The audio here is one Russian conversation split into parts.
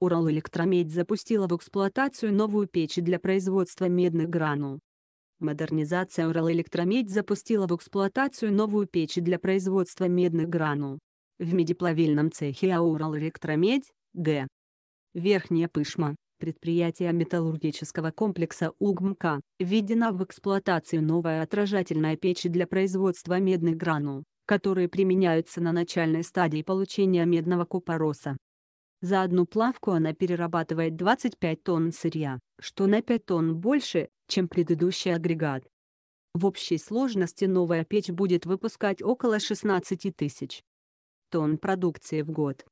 Уралэлектромедь запустила в эксплуатацию новую печь для производства медных гранул. Модернизация Уралэлектромедь запустила в эксплуатацию новую печь для производства медных гранул. В медиплавильном цехе АО Уралэлектромедь, Г. Верхняя Пышма, предприятие металлургического комплекса УГМК, введена в эксплуатацию новая отражательная печь для производства медных гранул, которые применяются на начальной стадии получения медного купороса. За одну плавку она перерабатывает 25 тонн сырья, что на 5 тонн больше, чем предыдущий агрегат. В общей сложности новая печь будет выпускать около 16 тысяч тонн продукции в год.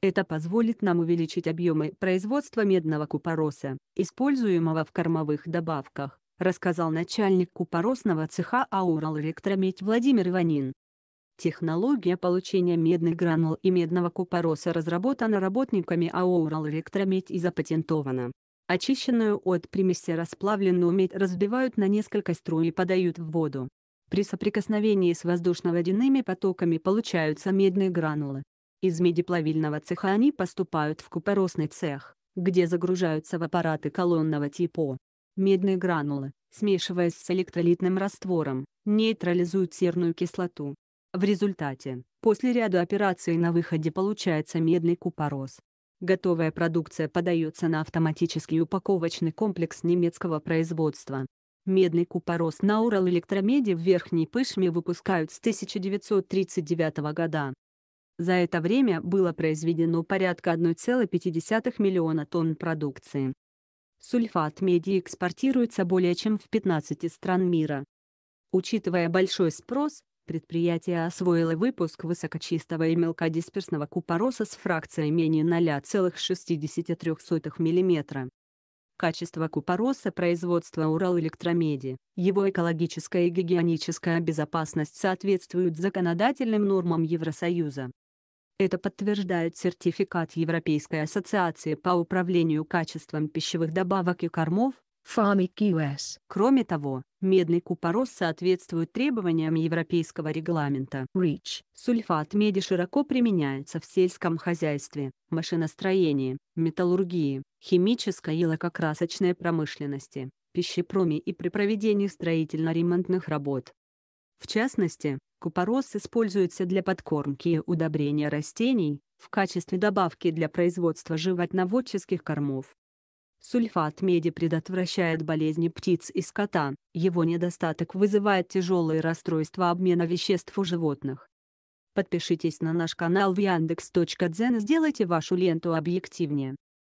Это позволит нам увеличить объемы производства медного купороса, используемого в кормовых добавках, рассказал начальник купоросного цеха Аурал Электромедь Владимир Иванин. Технология получения медных гранул и медного купороса разработана работниками АО «Уралэлектромедь» и запатентована. Очищенную от примеси расплавленную медь разбивают на несколько струй и подают в воду. При соприкосновении с воздушно-водяными потоками получаются медные гранулы. Из медиплавильного цеха они поступают в купоросный цех, где загружаются в аппараты колонного типа. Медные гранулы, смешиваясь с электролитным раствором, нейтрализуют серную кислоту, в результате, после ряда операций на выходе получается медный купорос. Готовая продукция подается на автоматический упаковочный комплекс немецкого производства. Медный купорос на Урал-электромеде в Верхней Пышме выпускают с 1939 года. За это время было произведено порядка 1,5 миллиона тонн продукции. Сульфат меди экспортируется более чем в 15 стран мира. Учитывая большой спрос, Предприятие освоило выпуск высокочистого и мелкодисперсного купороса с фракцией менее 0,63 мм. Качество купороса производства Уралэлектромеди, его экологическая и гигиеническая безопасность соответствуют законодательным нормам Евросоюза. Это подтверждает сертификат Европейской ассоциации по управлению качеством пищевых добавок и кормов. Кроме того, медный купорос соответствует требованиям европейского регламента REACH. Сульфат меди широко применяется в сельском хозяйстве, машиностроении, металлургии, химической и лакокрасочной промышленности, пищепроме и при проведении строительно-ремонтных работ. В частности, купорос используется для подкормки и удобрения растений, в качестве добавки для производства животноводческих кормов, Сульфат меди предотвращает болезни птиц и скота, его недостаток вызывает тяжелые расстройства обмена веществ у животных. Подпишитесь на наш канал в Яндекс.Дзен и сделайте вашу ленту объективнее.